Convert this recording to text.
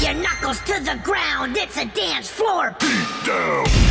your knuckles to the ground. It's a dance floor beatdown.